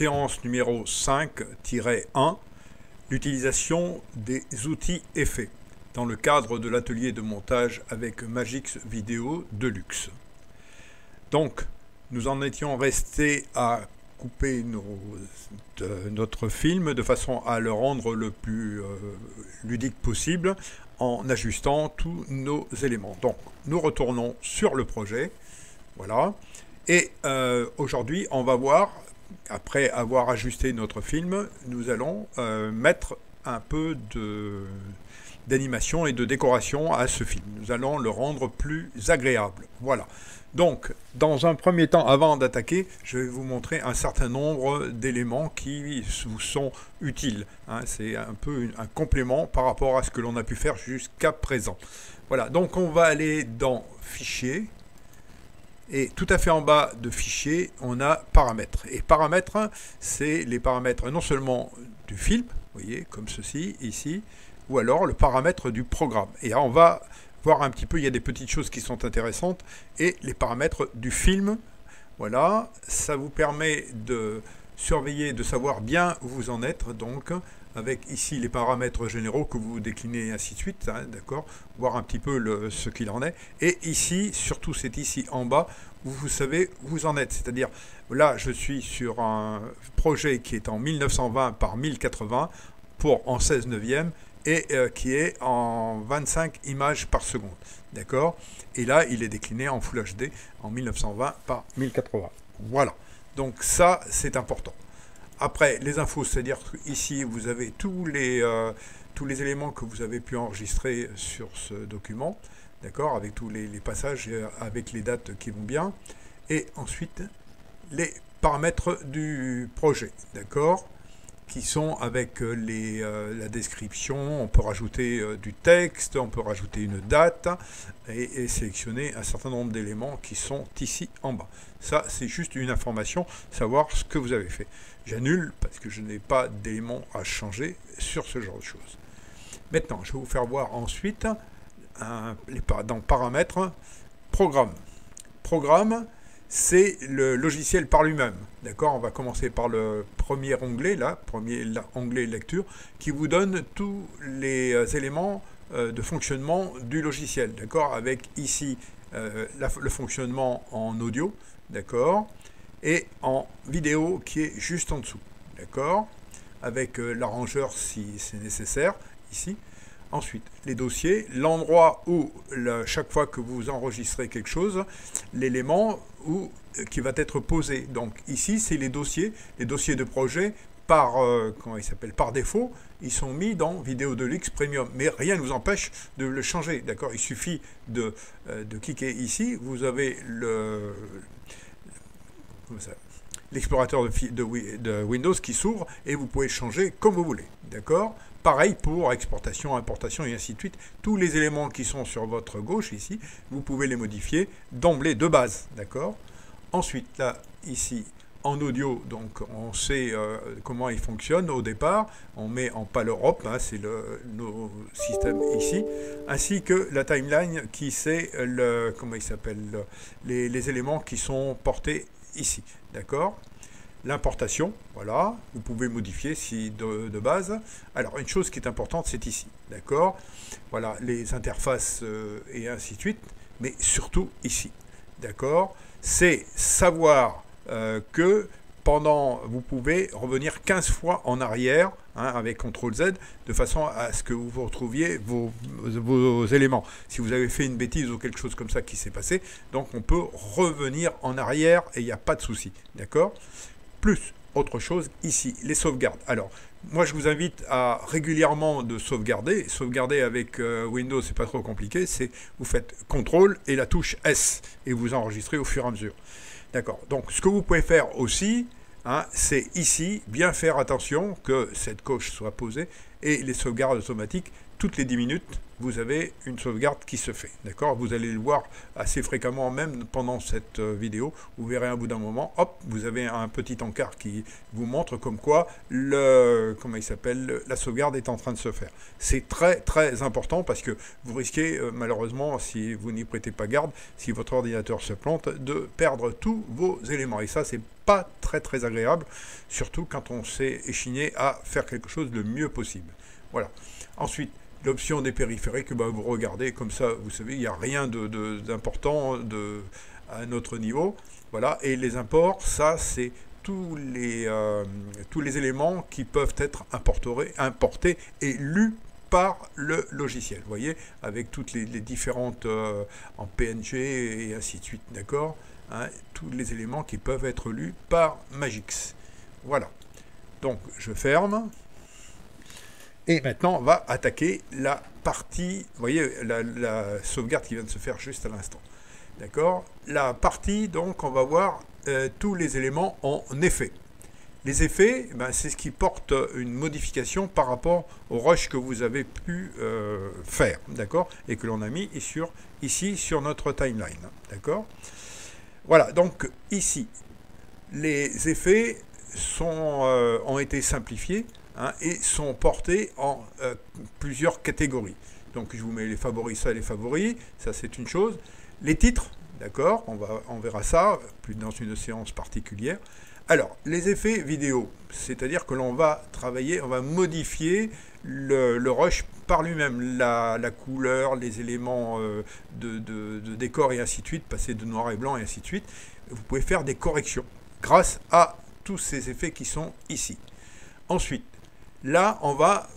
séance numéro 5-1, l'utilisation des outils effets dans le cadre de l'atelier de montage avec Magix Vidéo Deluxe. Donc, nous en étions restés à couper notre film de façon à le rendre le plus euh, ludique possible en ajustant tous nos éléments. Donc, nous retournons sur le projet. Voilà. Et euh, aujourd'hui, on va voir, après avoir ajusté notre film, nous allons euh, mettre un peu d'animation et de décoration à ce film. Nous allons le rendre plus agréable. Voilà. Donc, dans un premier temps, avant d'attaquer, je vais vous montrer un certain nombre d'éléments qui vous sont utiles. Hein. C'est un peu un complément par rapport à ce que l'on a pu faire jusqu'à présent. Voilà, donc on va aller dans Fichier. Et tout à fait en bas de Fichier, on a Paramètres. Et Paramètres, c'est les paramètres non seulement du film, vous voyez, comme ceci, ici, ou alors le paramètre du programme. Et là, on va voir un petit peu, il y a des petites choses qui sont intéressantes, et les paramètres du film, voilà, ça vous permet de surveiller, de savoir bien où vous en êtes, donc, avec ici les paramètres généraux que vous déclinez et ainsi de suite, hein, d'accord, voir un petit peu ce qu'il en est, et ici, surtout c'est ici en bas, où vous savez où vous en êtes, c'est-à-dire, là je suis sur un projet qui est en 1920 par 1080, pour en 16 neuvième, et euh, qui est en 25 images par seconde. D'accord Et là, il est décliné en Full HD en 1920 par 1080. Voilà. Donc ça, c'est important. Après, les infos, c'est-à-dire ici, vous avez tous les, euh, tous les éléments que vous avez pu enregistrer sur ce document, d'accord, avec tous les, les passages, euh, avec les dates qui vont bien. Et ensuite, les paramètres du projet, d'accord qui sont avec euh, les, euh, la description, on peut rajouter euh, du texte, on peut rajouter une date et, sélectionner un certain nombre d'éléments qui sont ici en bas. Ça, c'est juste une information, savoir ce que vous avez fait. J'annule parce que je n'ai pas d'éléments à changer sur ce genre de choses. Maintenant, je vais vous faire voir ensuite un, les, dans Paramètres, Programme. Programme, c'est le logiciel par lui-même. D'accord On va commencer par le premier onglet, là, premier onglet lecture, qui vous donne tous les euh, éléments euh, de fonctionnement du logiciel. D'accord Avec ici euh, le fonctionnement en audio, d'accord Et en vidéo qui est juste en dessous, d'accord Avec l'arrangeur si c'est nécessaire, ici. Ensuite, les dossiers, l'endroit où, chaque fois que vous enregistrez quelque chose, l'élément où, euh, qui va être posé. Donc ici, c'est les dossiers, les dossiers de projet par, euh, comment il s'appelle, par défaut, ils sont mis dans Vidéo Deluxe Premium. Mais rien ne vous empêche de le changer, d'accord? Il suffit de, euh, de cliquer ici, vous avez le... l'explorateur de, de, de, Windows qui s'ouvre et vous pouvez changer comme vous voulez. D'accord? Pareil pour exportation, importation et ainsi de suite. Tous les éléments qui sont sur votre gauche ici, vous pouvez les modifier d'emblée de base. D'accord? Ensuite, là, ici, en audio, donc on sait euh, comment il fonctionne au départ. On met en PAL Europe, hein, c'est le, nos systèmes ici, ainsi que la timeline qui sait le, comment il s'appelle, les, les éléments qui sont portés ici. D'accord? L'importation, voilà, vous pouvez modifier si de, base. Alors, une chose qui est importante, c'est ici, d'accord? Voilà, les interfaces euh, et ainsi de suite, mais surtout ici, d'accord? C'est savoir euh, que pendant, vous pouvez revenir 15 fois en arrière hein, avec CTRL Z de façon à ce que vous retrouviez vos, éléments. Si vous avez fait une bêtise ou quelque chose comme ça qui s'est passé, donc on peut revenir en arrière et il n'y a pas de souci. D'accord? Plus autre chose ici, les sauvegardes. Alors, moi je vous invite à régulièrement de sauvegarder. Sauvegarder avec euh, Windows, c'est pas trop compliqué. C'est vous faites CTRL et la touche S et vous enregistrez au fur et à mesure. D'accord. Donc, ce que vous pouvez faire aussi, hein, c'est ici bien faire attention que cette coche soit posée et les sauvegardes automatiques toutes les 10 minutes, vous avez une sauvegarde qui se fait. D'accord? Vous allez le voir assez fréquemment, même pendant cette euh, vidéo. Vous verrez à bout d'un moment, hop, vous avez un petit encart qui vous montre comme quoi le, comment il s'appelle, la sauvegarde est en train de se faire. C'est très très important parce que vous risquez euh, malheureusement, si vous n'y prêtez pas garde, si votre ordinateur se plante, de perdre tous vos éléments. Et ça, c'est pas très très agréable, surtout quand on s'est échiné à faire quelque chose le mieux possible. Voilà. Ensuite, l'option des périphériques, bah, vous regardez, comme ça, vous savez, il n'y a rien d'important de, à notre niveau. Voilà, et les imports, ça, c'est tous les, euh, tous les éléments qui peuvent être importés, importés et lus par le logiciel. Vous voyez, avec toutes les, différentes euh, en PNG et ainsi de suite, d'accord hein, Tous les éléments qui peuvent être lus par Magix. Voilà. Donc, je ferme. Et maintenant, on va attaquer la partie, vous voyez, la, sauvegarde qui vient de se faire juste à l'instant. D'accord? La partie, donc, on va voir euh, tous les éléments en effet. Les effets, ben, c'est ce qui porte une modification par rapport au rush que vous avez pu euh, faire, d'accord? Et que l'on a mis ici sur notre timeline, d'accord? Voilà, donc ici, les effets euh, ont été simplifiés Hein, et sont portés en euh, plusieurs catégories. Donc je vous mets les favoris, ça les favoris, ça c'est une chose. Les titres, d'accord, on, verra ça plus dans une séance particulière. Alors, les effets vidéo, c'est-à-dire que l'on va travailler, on va modifier le, rush par lui-même, la, couleur, les éléments euh, de, décor et ainsi de suite, passer de noir et blanc et ainsi de suite. Vous pouvez faire des corrections grâce à tous ces effets qui sont ici. Ensuite, Là, on va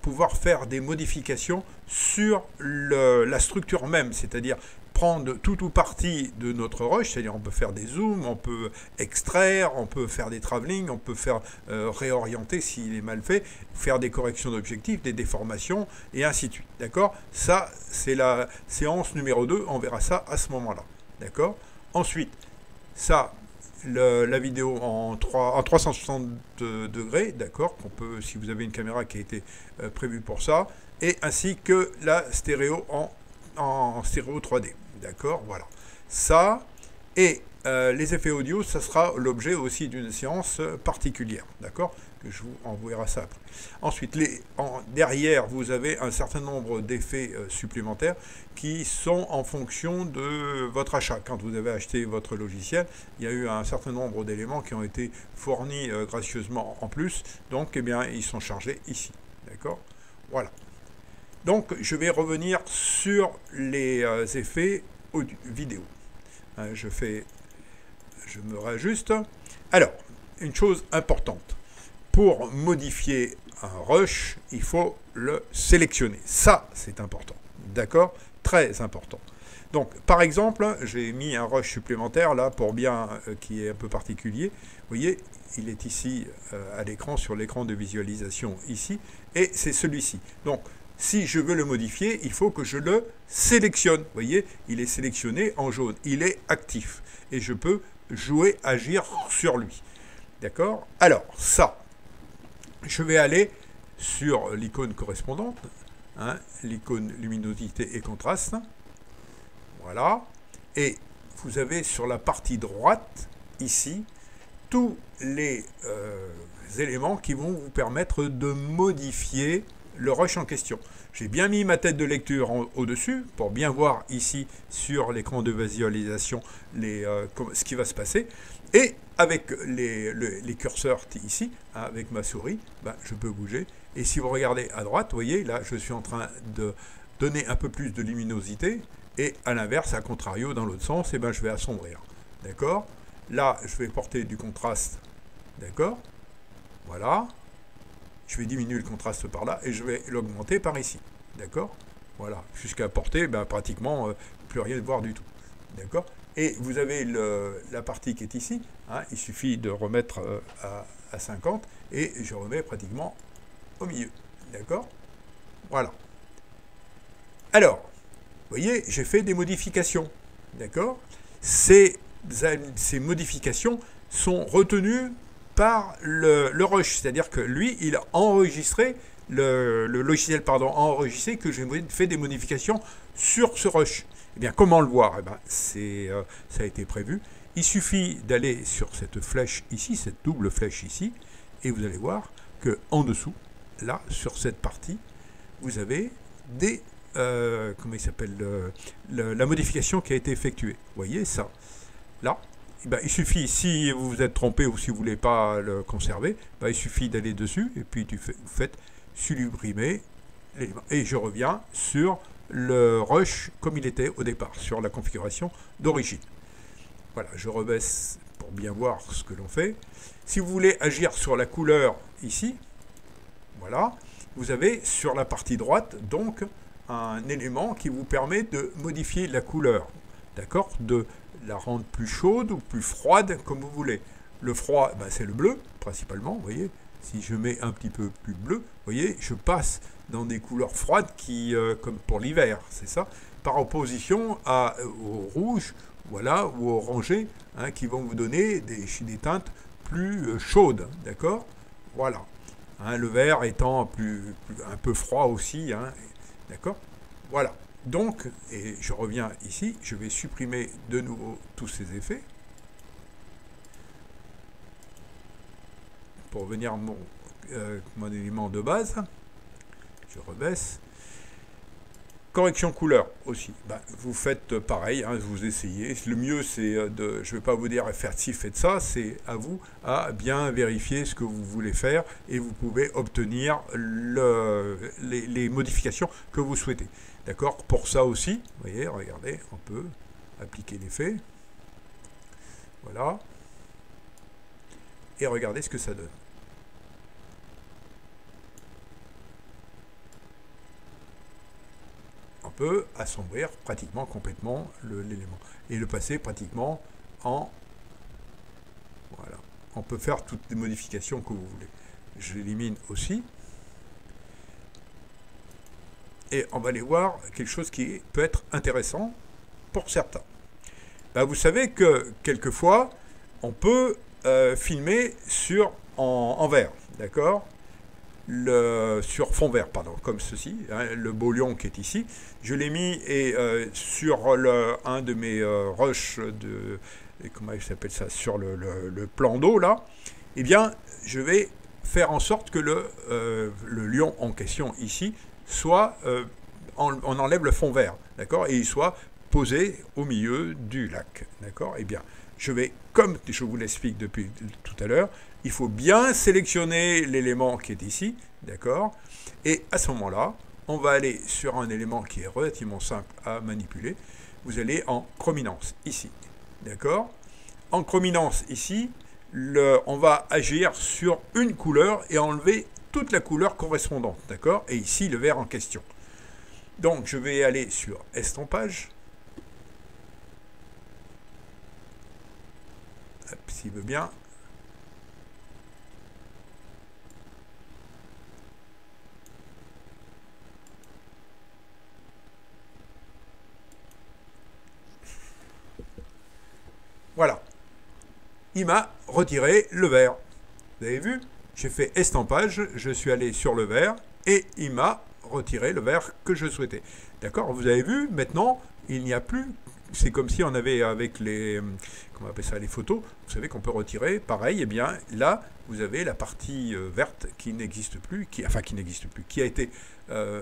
pouvoir faire des modifications sur la structure même, c'est-à-dire prendre tout ou partie de notre rush, c'est-à-dire on peut faire des zooms, on peut extraire, on peut faire des travelling, on peut faire euh, réorienter s'il est mal fait, faire des corrections d'objectifs, des déformations, et ainsi de suite. D'accord? Ça, c'est la séance numéro 2, on verra ça à ce moment-là. D'accord? Ensuite, ça, la vidéo en, 3, en 360 degrés, d'accord, qu'on peut, si vous avez une caméra qui a été euh, prévue pour ça, et ainsi que la stéréo en, en stéréo 3D, d'accord, voilà. Ça, et euh, les effets audio, ça sera l'objet aussi d'une séance particulière, d'accord? Que je vous enverrai ça après. Ensuite, derrière, vous avez un certain nombre d'effets euh, supplémentaires qui sont en fonction de votre achat. Quand vous avez acheté votre logiciel, il y a eu un certain nombre d'éléments qui ont été fournis euh, gracieusement en plus, donc eh bien, ils sont chargés ici, d'accord? Voilà. Donc, je vais revenir sur les effets vidéo. Hein, je fais je me réajuste. Alors, une chose importante. Pour modifier un rush, il faut le sélectionner. Ça, c'est important. D'accord? Très important. Donc, par exemple, j'ai mis un rush supplémentaire là pour bien euh, qui est un peu particulier. Vous voyez, il est ici euh, à l'écran, sur l'écran de visualisation ici, et c'est celui-ci. Donc, si je veux le modifier, il faut que je le sélectionne. Vous voyez, il est sélectionné en jaune, il est actif. Et je peux jouer, agir sur lui. D'accord? Alors, ça, je vais aller sur l'icône correspondante, hein, l'icône luminosité et contraste. Voilà. Et vous avez sur la partie droite, ici, tous les euh, éléments qui vont vous permettre de modifier le rush en question. J'ai bien mis ma tête de lecture au-dessus pour bien voir ici sur l'écran de visualisation euh, ce qui va se passer. Et avec les, curseurs ici, hein, avec ma souris, ben, je peux bouger. Et si vous regardez à droite, vous voyez, là, je suis en train de donner un peu plus de luminosité. Et à l'inverse, à contrario, dans l'autre sens, eh ben, je vais assombrir. D'accord? Là, je vais porter du contraste. D'accord? Voilà je vais diminuer le contraste par là et je vais l'augmenter par ici. D'accord? Voilà, jusqu'à porter ben, pratiquement euh, plus rien de voir du tout. D'accord? Et vous avez la partie qui est ici. Hein, il suffit de remettre euh, à, à 50 et je remets pratiquement au milieu. D'accord? Voilà. Alors, vous voyez, j'ai fait des modifications. D'accord? Ces modifications sont retenues par le, rush. C'est-à-dire que lui, il a enregistré, le, le logiciel pardon, a enregistré que j'ai fait des modifications sur ce rush. Eh bien, comment le voir? Eh bien, c'est, euh, Ça a été prévu. Il suffit d'aller sur cette flèche ici, cette double flèche ici, et vous allez voir que en dessous, là, sur cette partie, vous avez des euh, comment il s'appelle la modification qui a été effectuée. Voyez ça? Là, ben, il suffit, si vous vous êtes trompé ou si vous ne voulez pas le conserver, ben, il suffit d'aller dessus et puis tu fais, vous faites supprimer. Et je reviens sur le rush comme il était au départ, sur la configuration d'origine. Voilà, je rebaisse pour bien voir ce que l'on fait. Si vous voulez agir sur la couleur ici, voilà, vous avez sur la partie droite donc un élément qui vous permet de modifier la couleur, d'accord De la rendre plus chaude ou plus froide, comme vous voulez. Le froid, ben, c'est le bleu, principalement, vous voyez. Si je mets un petit peu plus bleu, vous voyez, je passe dans des couleurs froides qui, euh, comme pour l'hiver, c'est ça, par opposition à, euh, au rouge, voilà, ou au orangé, hein, qui vont vous donner des, des teintes plus euh, chaudes, d'accord? Voilà. Hein, le vert étant plus, un peu froid aussi, hein, d'accord? Voilà. Donc, et je reviens ici, je vais supprimer de nouveau tous ces effets. Pour venir mon, euh, mon élément de base, je rebaisse. Correction couleur aussi. Ben, vous faites pareil, hein, vous essayez. Le mieux, c'est euh, de, je ne vais pas vous dire faire ci, faites ça, c'est à vous à bien vérifier ce que vous voulez faire et vous pouvez obtenir le, les, les, modifications que vous souhaitez. D'accord Pour ça aussi, vous voyez, regardez, on peut appliquer l'effet. Voilà. Et regardez ce que ça donne. peut assombrir pratiquement complètement l'élément et le passer pratiquement en voilà. On peut faire toutes les modifications que vous voulez. Je l'élimine aussi. Et on va aller voir quelque chose qui peut être intéressant pour certains. Ben, vous savez que quelquefois, on peut euh, filmer sur en, vert, d'accord? Le, sur fond vert, pardon, comme ceci, hein, le beau lion qui est ici. Je l'ai mis et euh, sur le, un de mes euh, rushs de, comment il s'appelle ça, sur le, plan d'eau là, eh bien, je vais faire en sorte que le lion en question ici soit, on, enlève le fond vert, d'accord, et il soit posé au milieu du lac, d'accord. Eh bien, je vais, comme je vous l'explique depuis tout à l'heure, il faut bien sélectionner l'élément qui est ici, d'accord Et à ce moment-là, on va aller sur un élément qui est relativement simple à manipuler. Vous allez en chrominance, ici, d'accord En chrominance, ici, on va agir sur une couleur et enlever toute la couleur correspondante, d'accord? Et ici, le vert en question. Donc, je vais aller sur estampage. S'il veut bien, Voilà. Il m'a retiré le verre. Vous avez vu? J'ai fait estampage, je suis allé sur le verre et il m'a retiré le verre que je souhaitais. D'accord Vous avez vu Maintenant, il n'y a plus. C'est comme si on avait avec les, comment on appelle ça, les photos. Vous savez qu'on peut retirer. Pareil, et eh bien là, vous avez la partie euh, verte qui n'existe plus, qui, enfin qui n'existe plus, qui a été euh,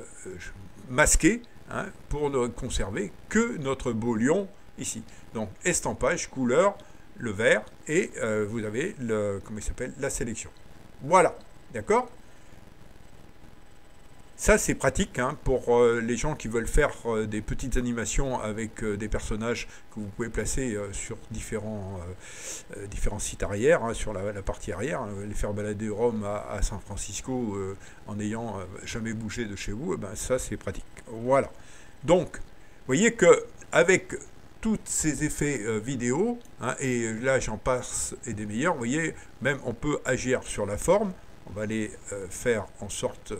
masquée hein, pour ne conserver que notre beau lion ici. Donc estampage, couleur, le vert, et euh, vous avez le, comment il s'appelle, la sélection. Voilà, d'accord? Ça, c'est pratique hein, pour euh, les gens qui veulent faire euh, des petites animations avec des personnages que vous pouvez placer sur différents, différents sites arrière, hein, sur la, partie arrière, hein, les faire balader Rome à, San Francisco en n'ayant jamais bougé de chez vous, eh ben, ça, c'est pratique. Voilà. Donc, vous voyez que avec tous ces effets euh, vidéo, hein, et là j'en passe et des meilleurs, vous voyez, même on peut agir sur la forme, on va aller euh, faire en sorte,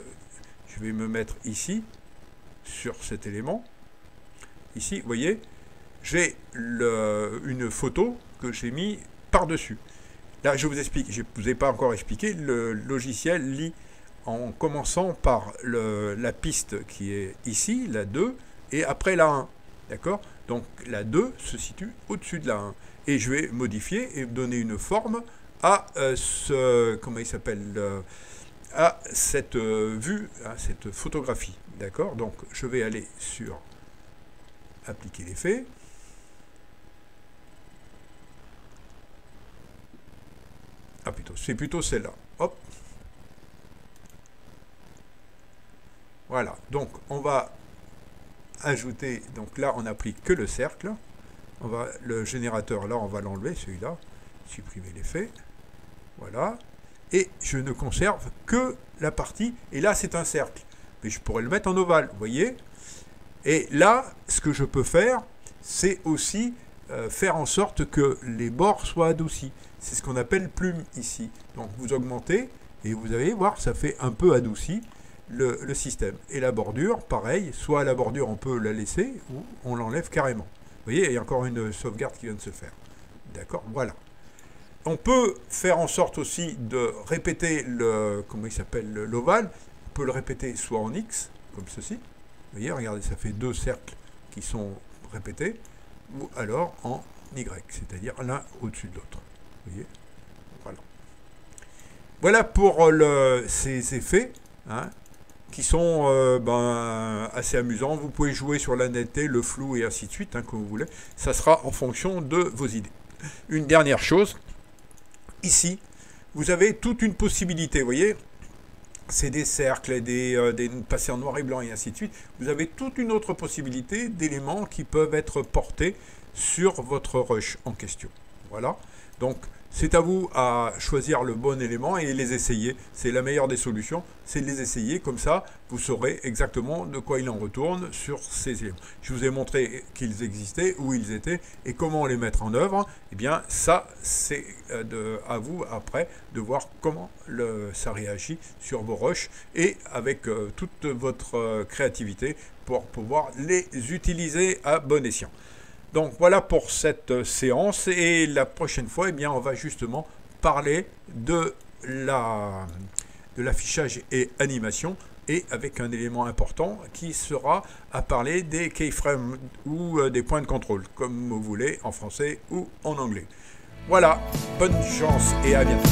je vais me mettre ici, sur cet élément, ici, vous voyez, j'ai une photo que j'ai mis par-dessus. Là, je vous explique, je ne vous ai pas encore expliqué, le logiciel lit en commençant par la piste qui est ici, la 2, et après la 1. D'accord? Donc la 2 se situe au-dessus de la 1. Et je vais modifier et donner une forme à euh, ce. Comment il s'appelle euh, À cette euh, vue, à cette photographie. D'accord? Donc je vais aller sur appliquer l'effet. Ah plutôt, c'est plutôt celle-là. Hop. Voilà, donc on va ajouter, donc là on n'a pris que le cercle, on va, le générateur là on va l'enlever celui-là, supprimer l'effet, voilà, et je ne conserve que la partie, et là c'est un cercle, mais je pourrais le mettre en ovale, vous voyez, et là ce que je peux faire, c'est aussi euh, faire en sorte que les bords soient adoucis, c'est ce qu'on appelle plume ici, donc vous augmentez, et vous allez voir, ça fait un peu adouci, le, système. Et la bordure, pareil, soit la bordure on peut la laisser ou on l'enlève carrément. Vous voyez, il y a encore une sauvegarde qui vient de se faire. D'accord Voilà. On peut faire en sorte aussi de répéter le, comment il s'appelle, l'ovale. On peut le répéter soit en X, comme ceci. Vous voyez, regardez, ça fait deux cercles qui sont répétés. Ou alors en Y, c'est-à-dire l'un au-dessus de l'autre. Vous voyez Voilà. Voilà pour le, ces effets. Hein qui sont euh, ben, assez amusants. Vous pouvez jouer sur la netteté, le flou et ainsi de suite, hein, comme vous voulez. Ça sera en fonction de vos idées. Une dernière chose, ici, vous avez toute une possibilité, vous voyez c'est des cercles, des, euh, des passés en noir et blanc et ainsi de suite. Vous avez toute une autre possibilité d'éléments qui peuvent être portés sur votre rush en question. Voilà. Donc, c'est à vous à choisir le bon élément et les essayer. C'est la meilleure des solutions, c'est de les essayer. Comme ça, vous saurez exactement de quoi il en retourne sur ces éléments. Je vous ai montré qu'ils existaient, où ils étaient et comment les mettre en œuvre. Eh bien, ça, c'est euh, à vous après de voir comment ça réagit sur vos rushs et avec euh, toute votre euh, créativité pour pouvoir les utiliser à bon escient. Donc voilà pour cette séance et la prochaine fois, eh bien, on va justement parler de la de l'affichage et animation et avec un élément important qui sera à parler des keyframes ou euh, des points de contrôle, comme vous voulez, en français ou en anglais. Voilà, bonne chance et à bientôt.